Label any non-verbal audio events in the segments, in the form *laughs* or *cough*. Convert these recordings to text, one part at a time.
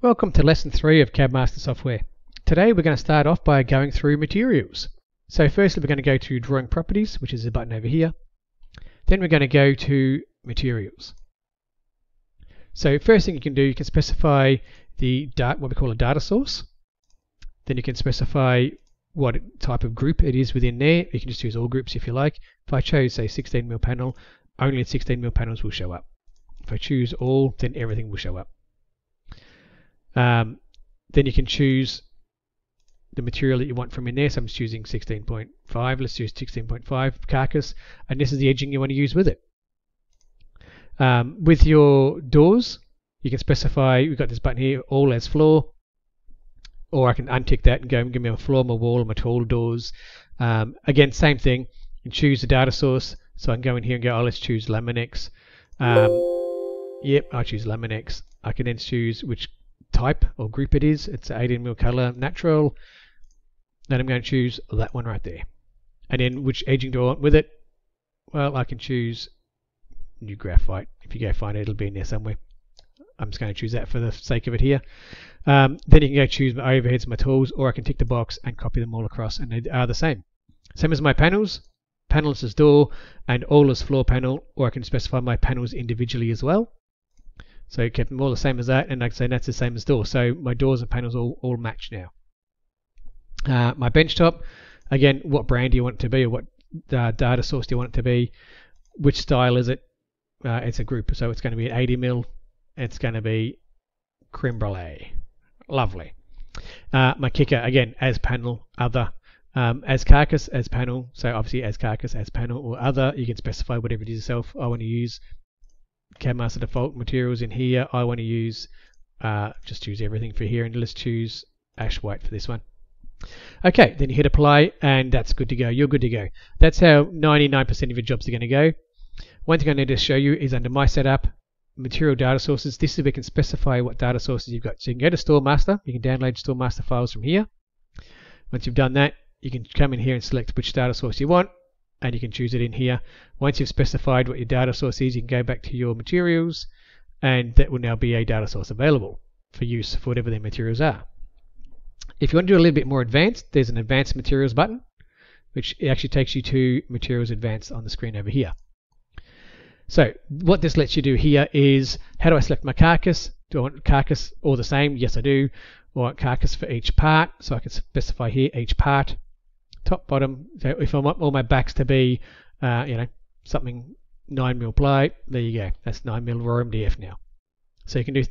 Welcome to lesson 3 of CabMaster software. Today we're going to start off by going through materials. So firstly we're going to go to drawing properties which is the button over here. Then we're going to go to materials. So first thing you can do you can specify the what we call a data source. Then you can specify what type of group it is within there. You can just use all groups if you like. If I chose say 16 mil panel only 16 mil panels will show up. If I choose all then everything will show up. Um, then you can choose the material that you want from in there. So I'm just choosing 16.5. Let's use 16.5 carcass. And this is the edging you want to use with it. Um, with your doors, you can specify, we've got this button here, all as floor. Or I can untick that and go and give me a floor, my wall, my tall doors. Um, again, same thing. You can choose the data source. So I can go in here and go, oh, let's choose Laminex. Um, yep, I choose Laminex. I can then choose which type or group it is. It's 18 mil color natural. Then I'm going to choose that one right there. And then which edging do I want with it? Well, I can choose new graphite. If you go find it, it'll be in there somewhere. I'm just going to choose that for the sake of it here. Um, then you can go choose my overheads, my tools, or I can tick the box and copy them all across, and they are the same. Same as my panels. Panels is door, and all is floor panel, or I can specify my panels individually as well. So it kept them all the same as that, and like I say, that's the same as door. So my doors and panels all, all match now. Uh, my benchtop, again, what brand do you want it to be, or what uh, data source do you want it to be? Which style is it? Uh, it's a group, so it's going to be an 80 mil. It's going to be creme brulee. Lovely. Uh, my kicker, again, as panel, other. Um, as carcass, as panel. So obviously as carcass, as panel, or other. You can specify whatever it is yourself. I want to use CabMaster default materials in here. I want to use, uh, just choose everything for here and let's choose ash white for this one. Okay, then you hit apply and that's good to go. You're good to go. That's how 99% of your jobs are going to go. One thing I need to show you is under my setup, material data sources. This is where we can specify what data sources you've got. So you can go to Store Master. You can download Store Master files from here. Once you've done that, you can come in here and select which data source you want and you can choose it in here. Once you've specified what your data source is, you can go back to your materials and that will now be a data source available for use for whatever their materials are. If you want to do a little bit more advanced, there's an advanced materials button which actually takes you to materials advanced on the screen over here. So what this lets you do here is how do I select my carcass? Do I want carcass all the same? Yes I do. I want carcass for each part, so I can specify here each part top bottom. So if I want all my backs to be, uh, you know, something 9 mil ply, there you go. That's 9 mil raw MDF now. So you can do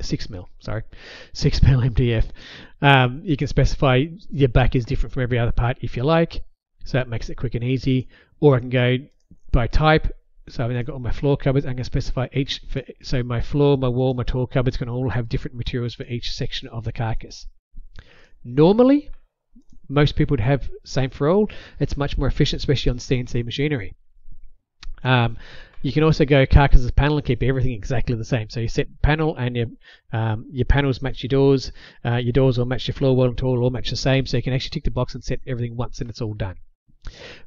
6 mil, sorry, 6 *laughs* mil MDF. Um, you can specify your back is different from every other part if you like. So that makes it quick and easy. Or I can go by type. So I've now got all my floor cupboards. I'm going to specify each. For, so my floor, my wall, my tall cupboards can all have different materials for each section of the carcass. Normally, most people would have same for all. It's much more efficient, especially on CNC machinery. Um, you can also go carcass panel and keep everything exactly the same. So you set panel and your um, your panels match your doors. Uh, your doors will match your floor wall and all all match the same. So you can actually tick the box and set everything once and it's all done.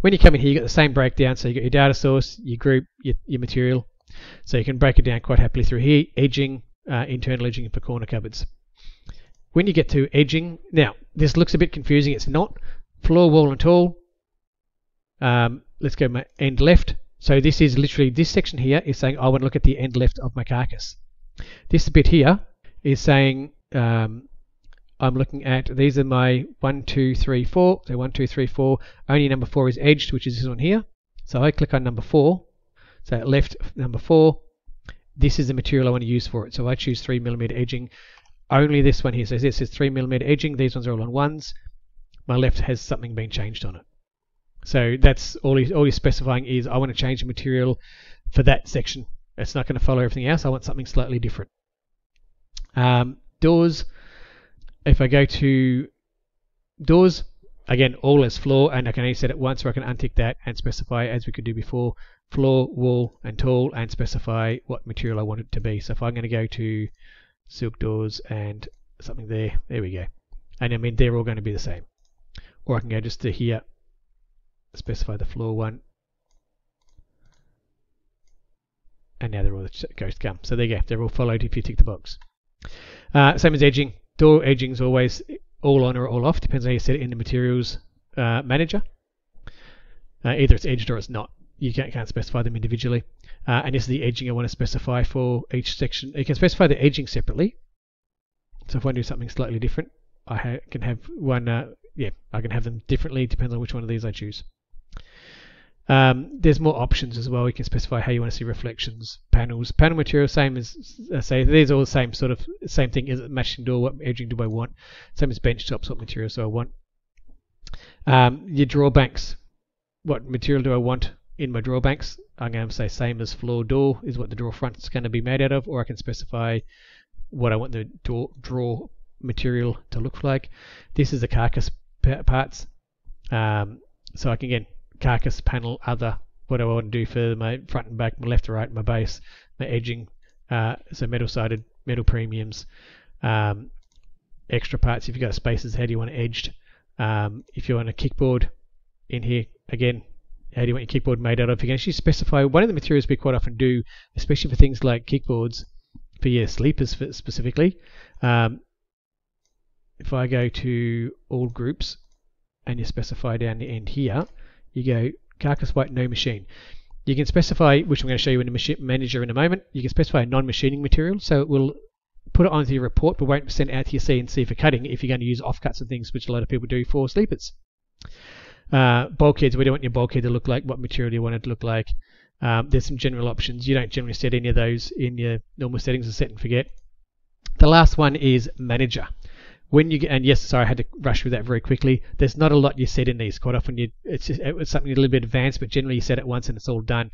When you come in here, you got the same breakdown. So you got your data source, your group, your, your material. So you can break it down quite happily through here. Edging, uh, internal edging for corner cupboards. When you get to edging, now this looks a bit confusing. It's not floor, wall, and tall. Um, let's go my end left. So this is literally this section here is saying I want to look at the end left of my carcass. This bit here is saying um, I'm looking at these are my one, two, three, four. So one, two, three, four. Only number four is edged, which is this one here. So I click on number four. So left number four. This is the material I want to use for it. So I choose three millimeter edging only this one here. says this is 3mm edging. These ones are all on ones. My left has something been changed on it. So that's all, he's, all specifying is I want to change the material for that section. It's not going to follow everything else. I want something slightly different. Um, doors, if I go to doors, again, all is floor, and I can only set it once, or I can untick that and specify, as we could do before, floor, wall, and tall, and specify what material I want it to be. So if I'm going to go to silk doors and something there. There we go. And I mean, they're all going to be the same. Or I can go just to here, specify the floor one. And now they're all the ghost come. So there you go. They're all followed if you tick the box. Uh, same as edging. Door edging is always all on or all off, depends on how you set it in the materials uh, manager. Uh, either it's edged or it's not. You can't, can't specify them individually. Uh, and this is the edging I want to specify for each section. You can specify the edging separately. So if I want to do something slightly different, I ha can have one, uh, yeah, I can have them differently, depends on which one of these I choose. Um, there's more options as well. You can specify how you want to see reflections, panels, panel material, same as uh, say these are all the same sort of same thing. Is it matching door? What edging do I want? Same as bench tops. What material do I want? Um, your drawer banks. What material do I want in my drawer banks? I'm going to say same as floor door is what the drawer front is going to be made out of, or I can specify what I want the door, drawer material to look like. This is the carcass parts. Um, so I can again carcass panel other what I want to do for my front and back, my left and right, my base, my edging, uh, so metal sided, metal premiums, um, extra parts. If you've got spaces, how do you want it edged? Um, if you want a kickboard in here, again, how do you want your kickboard made out of? You can actually specify one of the materials we quite often do, especially for things like kickboards, for your sleepers specifically. Um, if I go to all groups and you specify down the end here, you go carcass white no machine. You can specify, which I'm going to show you in the machine manager in a moment, you can specify a non-machining material, so it will put it onto your report but won't send out to your CNC for cutting if you're going to use offcuts and things, which a lot of people do for sleepers. Uh, bulkheads, we don't want your bulkhead to look like, what material you want it to look like. Um, there's some general options. You don't generally set any of those in your normal settings, and set and forget. The last one is manager when you get, and yes, sorry, I had to rush through that very quickly. There's not a lot you set in these. Quite often, you it's just, it's something a little bit advanced, but generally you set it once and it's all done.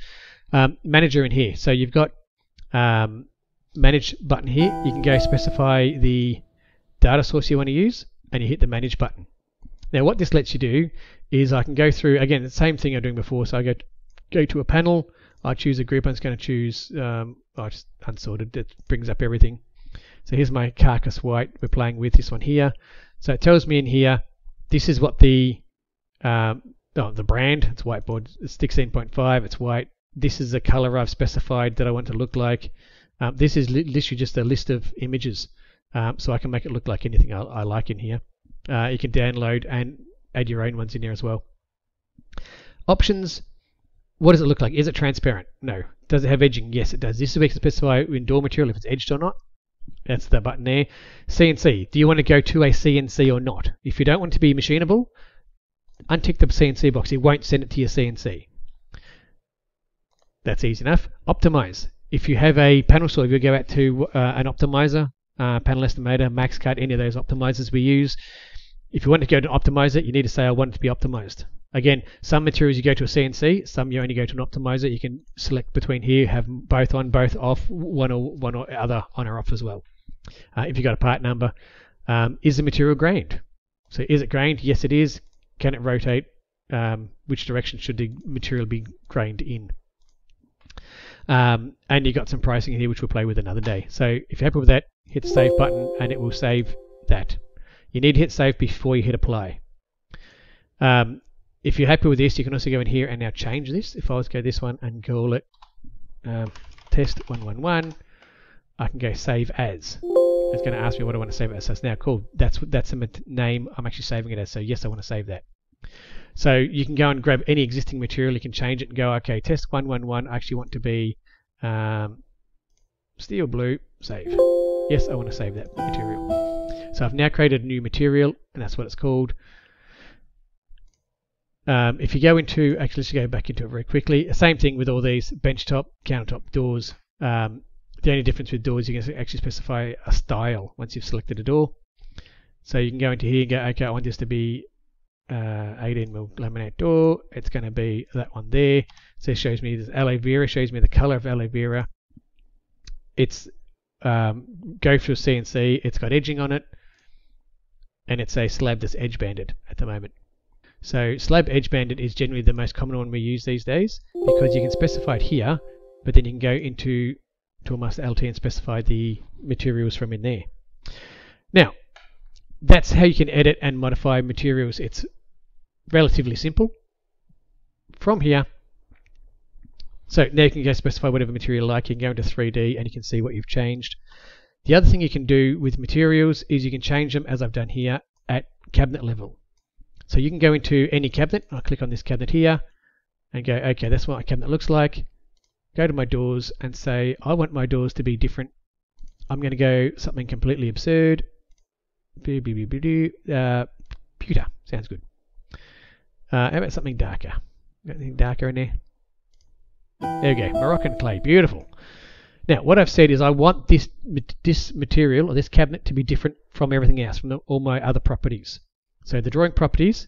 Um, manager in here, so you've got um, manage button here. You can go specify the data source you want to use, and you hit the manage button. Now, what this lets you do is I can go through again the same thing I'm doing before. So I go go to a panel. I choose a group. I'm just going to choose. Um, I just unsorted. It brings up everything. So here's my carcass white we're playing with, this one here. So it tells me in here, this is what the um, oh, the brand, it's whiteboard, it's 16.5, it's white. This is the color I've specified that I want to look like. Um, this is li literally just a list of images, um, so I can make it look like anything I, I like in here. Uh, you can download and add your own ones in there as well. Options, what does it look like? Is it transparent? No. Does it have edging? Yes, it does. This is where you can specify in door material if it's edged or not. That's the button there. CNC. Do you want to go to a CNC or not? If you don't want to be machinable, untick the CNC box. It won't send it to your CNC. That's easy enough. Optimize. If you have a panel saw, you go out to uh, an optimizer, uh, panel estimator, MaxCut, any of those optimizers we use, if you want to go to optimize it, you need to say I want it to be optimized. Again, some materials you go to a CNC, some you only go to an optimizer. You can select between here, have both on, both off, one or one or other on or off as well. Uh, if you've got a part number, um, is the material grained? So is it grained? Yes, it is. Can it rotate? Um, which direction should the material be grained in? Um, and you've got some pricing here, which we'll play with another day. So if you're happy with that, hit the save button and it will save that. You need to hit save before you hit apply. Um, if you're happy with this, you can also go in here and now change this. If I was to go this one and call it um, test 111, I can go save as. It's going to ask me what I want to save it as. So it's now called, that's, that's the name I'm actually saving it as. So yes, I want to save that. So you can go and grab any existing material, you can change it and go, okay, test 111, I actually want to be um, steel blue, save. Yes, I want to save that material. So I've now created a new material, and that's what it's called. Um, if you go into, actually let's go back into it very quickly. Same thing with all these benchtop, countertop doors. Um, the only difference with doors, you can actually specify a style once you've selected a door. So you can go into here and go, okay, I want this to be uh, 18 mil laminate door. It's going to be that one there. So it shows me this aloe vera, shows me the color of aloe vera. It's um, go through CNC. It's got edging on it, and it's a slab that's edge banded at the moment. So slab edge banded is generally the most common one we use these days because you can specify it here, but then you can go into Toolmaster LT and specify the materials from in there. Now, that's how you can edit and modify materials. It's relatively simple. From here, so now you can go specify whatever material you like. You can go into 3D and you can see what you've changed. The other thing you can do with materials is you can change them as I've done here at cabinet level. So you can go into any cabinet, I'll click on this cabinet here and go, okay, that's what my cabinet looks like. Go to my doors and say, I want my doors to be different. I'm going to go something completely absurd. Uh, pewter, sounds good. Uh, how about something darker? Got anything darker in there? There we go, Moroccan clay, beautiful. Now, what I've said is I want this this material or this cabinet to be different from everything else, from the, all my other properties. So the drawing properties,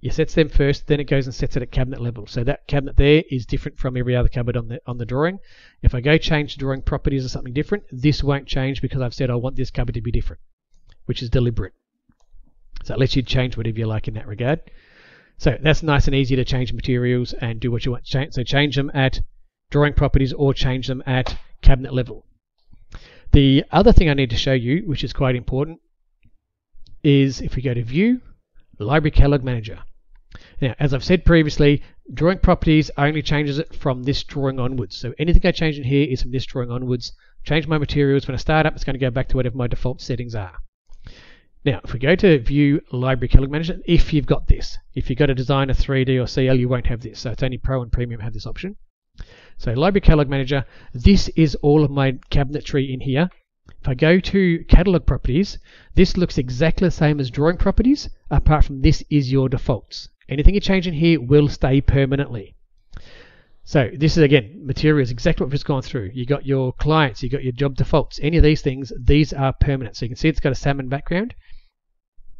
you set them first, then it goes and sets it at cabinet level. So that cabinet there is different from every other cabinet on the on the drawing. If I go change the drawing properties or something different, this won't change because I've said I want this cabinet to be different, which is deliberate. So it lets you change whatever you like in that regard. So that's nice and easy to change materials and do what you want. So change them at drawing properties or change them at cabinet level. The other thing I need to show you, which is quite important, is if we go to View, Library Catalog Manager. Now, as I've said previously, drawing properties only changes it from this drawing onwards. So anything I change in here is from this drawing onwards. Change my materials. When I start up, it's going to go back to whatever my default settings are. Now, if we go to View Library Catalog Manager, if you've got this, if you've got a Designer 3D or CL, you won't have this. So it's only Pro and Premium have this option. So Library Catalog Manager, this is all of my cabinetry in here. If I go to Catalog Properties, this looks exactly the same as Drawing Properties, apart from this is your defaults. Anything you change in here will stay permanently. So this is again materials exactly what we've just gone through. You got your clients, you got your job defaults, any of these things, these are permanent. So you can see it's got a salmon background.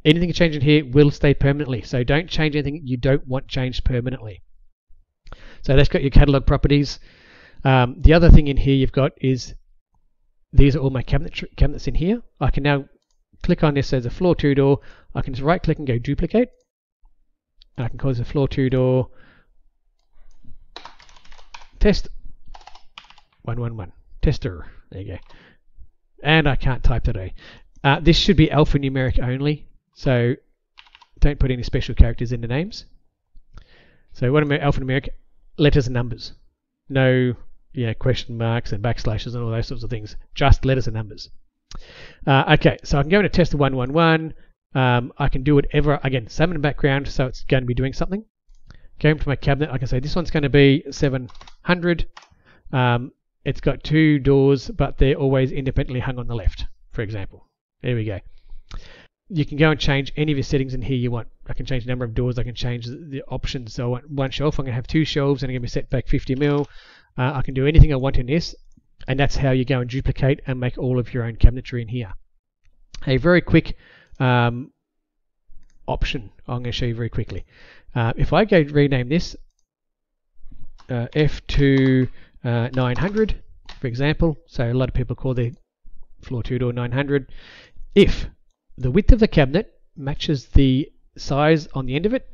Anything you change in here will stay permanently. So don't change anything you don't want changed permanently. So that's got your catalog properties. Um, the other thing in here you've got is these are all my cabinet cabinets in here. I can now click on this as a floor 2 door. I can just right click and go duplicate. And I can call this a floor 2 door test 111 tester. There you go. And I can't type today. Uh, this should be alphanumeric only, so don't put any special characters in the names. So what am alphanumeric? Letters and numbers. No know, question marks and backslashes and all those sorts of things. Just letters and numbers. Uh, okay, so I can go into test 111. Um, I can do whatever, again, salmon background, so it's going to be doing something. Going to my cabinet, I can say this one's going to be 700. Um, it's got two doors, but they're always independently hung on the left, for example. There we go you can go and change any of your settings in here you want. I can change the number of doors, I can change the, options. So I want one shelf, I'm going to have two shelves and I'm going to be set back 50 mil. Uh, I can do anything I want in this, and that's how you go and duplicate and make all of your own cabinetry in here. A very quick um, option I'm going to show you very quickly. Uh, if I go rename this uh, F2 uh, 900, for example, so a lot of people call their floor 2 door 900. If the width of the cabinet matches the size on the end of it.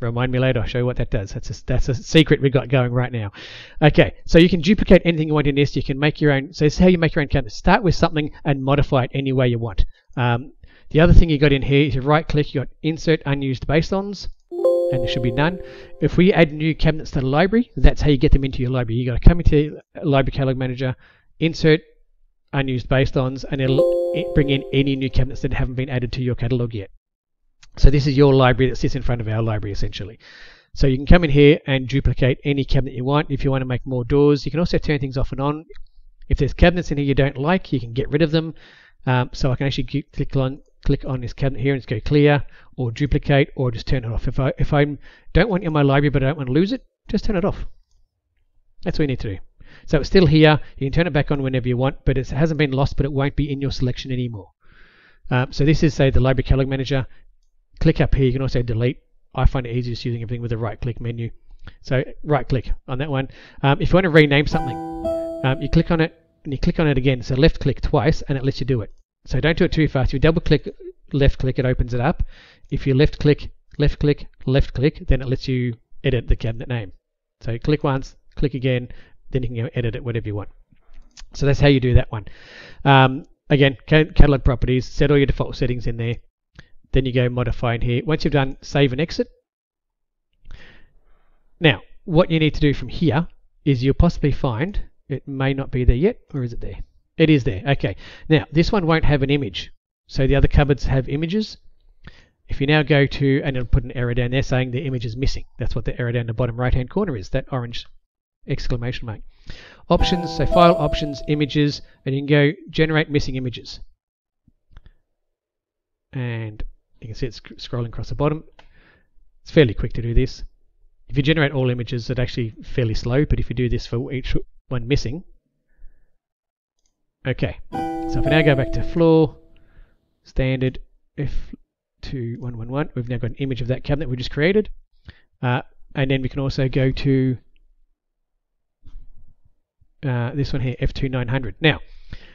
Remind me later, I'll show you what that does. That's a, that's a secret we've got going right now. Okay, so you can duplicate anything you want in this. You can make your own. So this is how you make your own cabinet. Start with something and modify it any way you want. Um, the other thing you got in here is you right click, you got insert unused base-ons, and there should be none. If we add new cabinets to the library, that's how you get them into your library. You got to come into Library Catalog Manager, insert unused base-ons, and it'll bring in any new cabinets that haven't been added to your catalog yet. So this is your library that sits in front of our library essentially. So you can come in here and duplicate any cabinet you want. If you want to make more doors, you can also turn things off and on. If there's cabinets in here you don't like, you can get rid of them. Um, so I can actually click on click on this cabinet here and just go clear or duplicate or just turn it off. If I if I don't want it in my library but I don't want to lose it, just turn it off. That's what you need to do. So it's still here. You can turn it back on whenever you want, but it hasn't been lost, but it won't be in your selection anymore. Um, so this is, say, the Library Catalog Manager. Click up here. You can also delete. I find it easiest using everything with a right-click menu. So right-click on that one. Um, if you want to rename something, um, you click on it and you click on it again. So left-click twice, and it lets you do it. So don't do it too fast. If you double-click, left-click, it opens it up. If you left-click, left-click, left-click, then it lets you edit the cabinet name. So click once, click again, then you can edit it whatever you want. So that's how you do that one. Um, again, catalog properties, set all your default settings in there. Then you go modify in here. Once you've done save and exit. Now, what you need to do from here is you'll possibly find, it may not be there yet, or is it there? It is there. Okay. Now, this one won't have an image. So the other cupboards have images. If you now go to, and it'll put an error down there saying the image is missing. That's what the error down the bottom right hand corner is, that orange exclamation mark. Options, so file options, images, and you can go generate missing images. And you can see it's scrolling across the bottom. It's fairly quick to do this. If you generate all images, it's actually fairly slow, but if you do this for each one missing, okay. So if we now go back to floor, standard F2111, we've now got an image of that cabinet we just created. Uh, and then we can also go to uh, this one here, F2900. Now,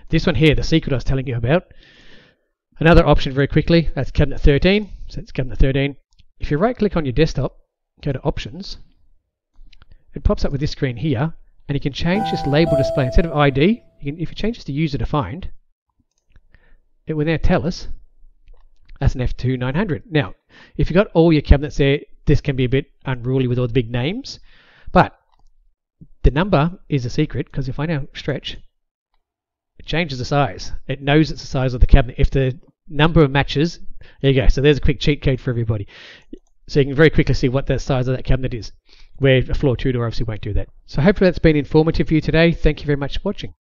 this one here, the secret I was telling you about, another option very quickly, that's cabinet 13. So it's cabinet 13. If you right click on your desktop, go to options, it pops up with this screen here, and you can change this label display. Instead of ID, you can, if you change this to user defined, it will now tell us that's an F2900. Now, if you've got all your cabinets there, this can be a bit unruly with all the big names, the number is a secret because if I now stretch, it changes the size. It knows it's the size of the cabinet. If the number of matches, there you go. So there's a quick cheat code for everybody. So you can very quickly see what the size of that cabinet is, where a floor two door obviously won't do that. So hopefully that's been informative for you today. Thank you very much for watching.